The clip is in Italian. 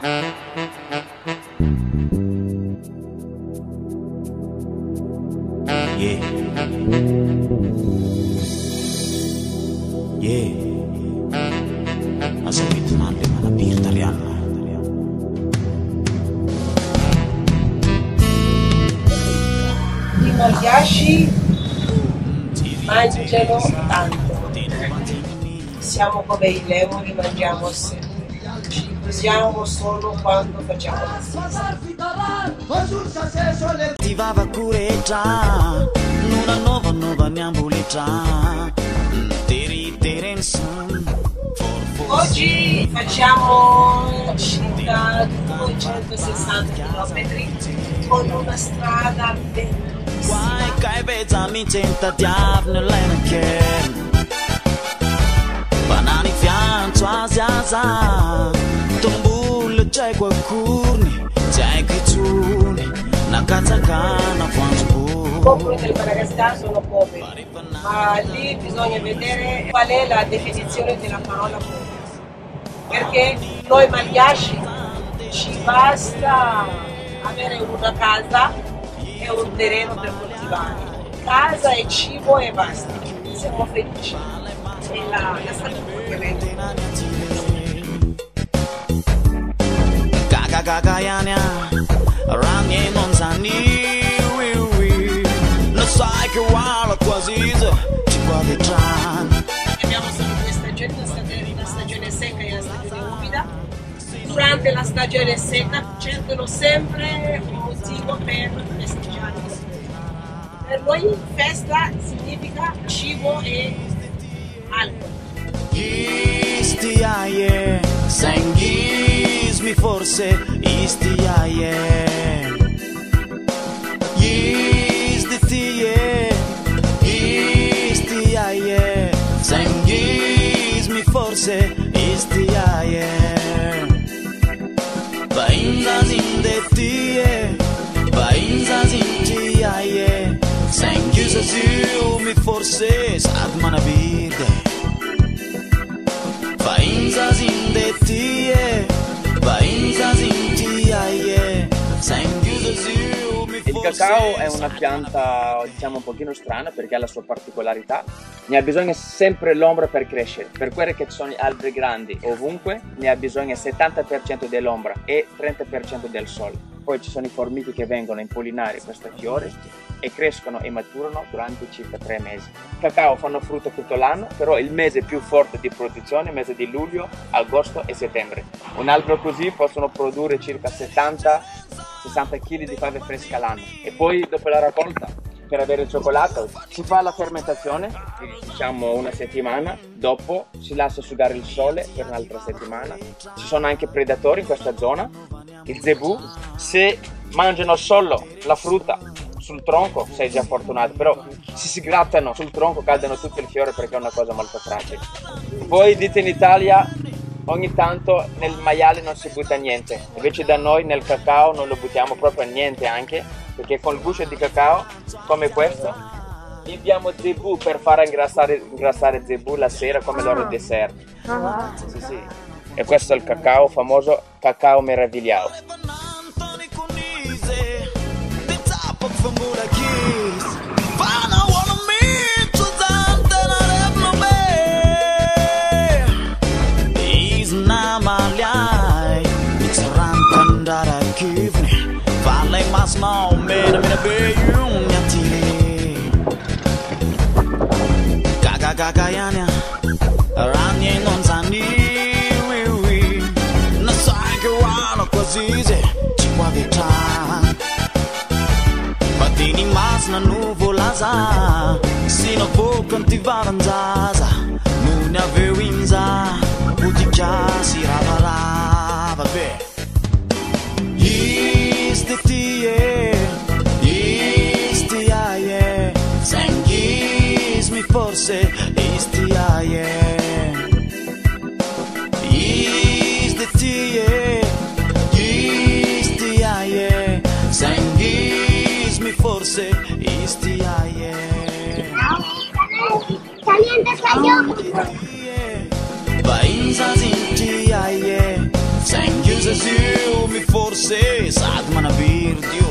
Yeah. Yeah. Asa mitmande mana birta rianna. I Malgaci mangiano tanto. Siamo come i lemuri, mangiamo sempre. Ci usiamo solo quando facciamo la siesta. Ti va a cureggia, una nuova nuova neambuleggia. For for. Oggi facciamo circa 260 km con una strada bellissima. Beza mi tenta diavne lena ken. Banani fianzo asiasa, I popoli del Madagascar sono poveri, ma lì bisogna vedere qual è la definizione della parola povero. Perché noi malgaci ci basta avere una casa e un terreno per coltivare. Casa e cibo e basta. Siamo felici. È la, la stagione ovviamente. Gaga quasi ci guardi tran. Abbiamo solo due stagioni, la stagione, la stagione secca e la stagione umida. Durante la stagione secca cercano sempre un motivo per festeggiare. Per noi festa significa cibo e alcol. Isti aie, sanguismi forse, isti say is the I am. Painzas in the tie, bainzas in the I am. Thank you, Zazu, me forces, admana vida. Painzas in the tie. Cacao è una pianta diciamo un pochino strana perché ha la sua particolarità. Ne ha bisogno sempre l'ombra per crescere. Per quello che ci sono alberi grandi ovunque, ne ha bisogno 70% dell'ombra e 30% del sole. Poi ci sono i formiche che vengono a impollinare questi fiori e crescono e maturano durante circa tre mesi. Il cacao fanno frutto tutto l'anno, però il mese più forte di produzione è il mese di luglio, agosto e settembre. Un albero così possono produrre circa 70 60 kg di fave fresca all'anno e poi dopo la raccolta per avere il cioccolato si fa la fermentazione diciamo una settimana. Dopo si lascia asciugare il sole per un'altra settimana. Ci sono anche predatori in questa zona. Il zebù se mangiano solo la frutta sul tronco sei già fortunato. Però se si grattano sul tronco caldano tutto il fiore perché è una cosa molto fragile. Poi dite in Italia ogni tanto nel maiale non si butta niente, invece da noi nel cacao non lo buttiamo proprio niente anche, perché con il guscio di cacao come questo gli diamo zebù per far ingrassare, ingrassare zebù la sera come loro dessert. Sì, sì. E questo è il cacao famoso cacao meravigliao. veungatile gagagagayanya ranye nonzani wiwi nasake wala kwazize cikwaveta patini masna nuvolaza sinofokantivaranzaza nunaveu say is the I am. Is the T is the I am. Sang is mi force. is the I am. Calientes la yo. Painza sin ti am. Sang you mi you.